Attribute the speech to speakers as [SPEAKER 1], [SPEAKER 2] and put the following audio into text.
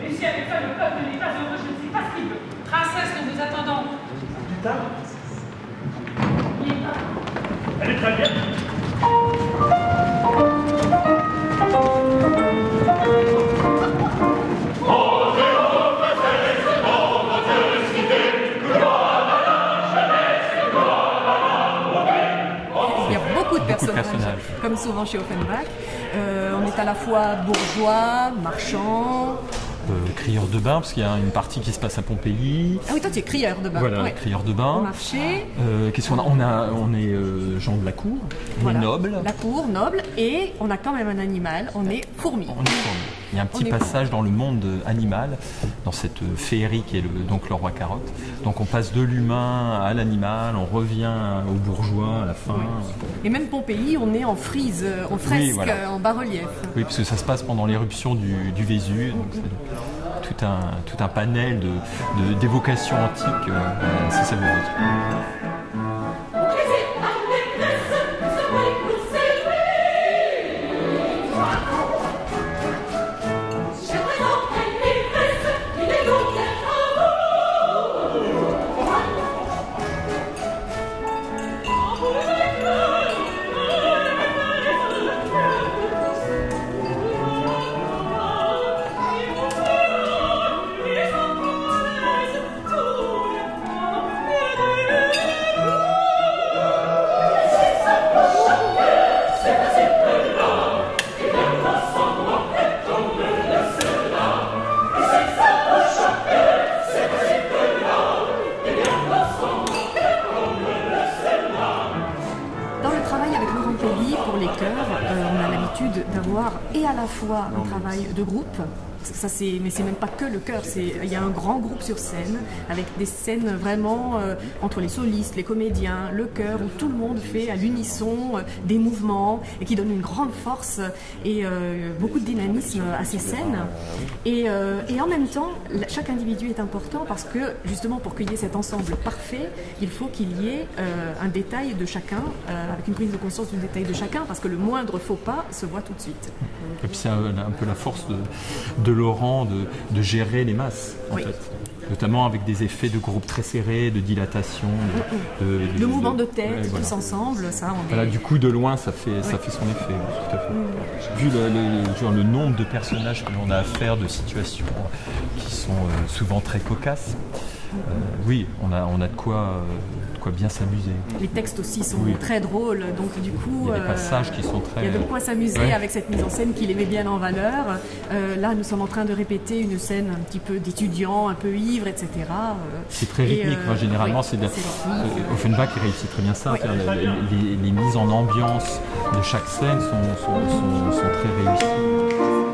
[SPEAKER 1] Mais si avec ça le peuple n'est pas heureux, je ne sais pas ce qu'il veut. Princesse, nous vous attendons.
[SPEAKER 2] Putain,
[SPEAKER 1] Il est pas.
[SPEAKER 2] elle est très bien.
[SPEAKER 3] Il y a beaucoup de personnages,
[SPEAKER 4] personnages.
[SPEAKER 3] comme souvent chez Offenbach. Euh, on est à la fois bourgeois, marchand.
[SPEAKER 4] Euh, crieur de bain, parce qu'il y a une partie qui se passe à Pompéi.
[SPEAKER 3] Ah oui, toi tu es crieur de bain.
[SPEAKER 4] Voilà,
[SPEAKER 3] Ouais.
[SPEAKER 4] crieur de
[SPEAKER 3] Au
[SPEAKER 4] bain.
[SPEAKER 3] marché.
[SPEAKER 4] Euh, Qu'est-ce qu'on a? On a, on est euh, gens de la cour, on
[SPEAKER 3] Voilà.
[SPEAKER 4] est noble,
[SPEAKER 3] La cour, noble. Et on a quand même un animal, on est fourmi.
[SPEAKER 4] on est fourmi. Il y a un petit passage dans le monde animal, dans cette féerie qui est le, donc le roi carotte. Donc on passe de l'humain à l'animal, on revient au bourgeois à la fin.
[SPEAKER 3] Et même Pompéi, on est en frise, euh, en fresque,
[SPEAKER 4] voilà.
[SPEAKER 3] euh, en bas-relief.
[SPEAKER 4] Oui, parce que ça se passe pendant l'éruption du, du Vésu, donc c'est tout un, tout un panel de- d'évocations antiques, euh, c'est.
[SPEAKER 3] L'habitude d'avoir et à la fois un travail de groupe. Ça, mais c'est même pas que le chœur, il y a un grand groupe sur scène avec des scènes vraiment euh, entre les solistes, les comédiens, le chœur, où tout le monde fait à l'unisson euh, des mouvements et qui donne une grande force et euh, beaucoup de dynamisme à ces scènes. Et, et en même temps, chaque individu est important parce que justement pour qu'il y ait cet ensemble parfait, il faut qu'il y ait un détail de chacun, avec une prise de conscience du détail de chacun, parce que le moindre faux pas se voit tout de suite.
[SPEAKER 4] Et puis c'est un, peu la force de Laurent de, de gérer les masses, en
[SPEAKER 3] Oui.
[SPEAKER 4] fait. Notamment avec des effets de groupe très serrés, de dilatation, de, de-
[SPEAKER 3] Le mouvement de tête,
[SPEAKER 4] ouais, voilà.
[SPEAKER 3] tous ensemble, ça, on est...
[SPEAKER 4] Du coup, de loin, ça fait, ça fait son effet, tout à fait. Vu le, le- genre, le nombre de personnages que l'on a à faire, de situations qui sont euh, souvent très cocasses, oui, on a, on a de, quoi, euh, de quoi bien s'amuser.
[SPEAKER 3] Les textes aussi sont
[SPEAKER 4] Oui.
[SPEAKER 3] très drôles, donc du coup...
[SPEAKER 4] Il y a des
[SPEAKER 3] euh,
[SPEAKER 4] passages qui sont très...
[SPEAKER 3] Il y a de quoi s'amuser
[SPEAKER 4] Ouais.
[SPEAKER 3] avec cette mise en scène qu'il aimait bien en valeur. Euh, là, nous sommes en train de répéter une scène un petit peu d'étudiants, un peu ivres, etc. Euh,
[SPEAKER 4] C'est très rythmique.
[SPEAKER 3] euh,
[SPEAKER 4] Moi, généralement,
[SPEAKER 3] oui,
[SPEAKER 4] c'est de euh, Offenbach réussit très bien ça.
[SPEAKER 3] Oui.
[SPEAKER 4] Les, les- les mises en ambiance de chaque scène sont, sont- sont- sont très réussies.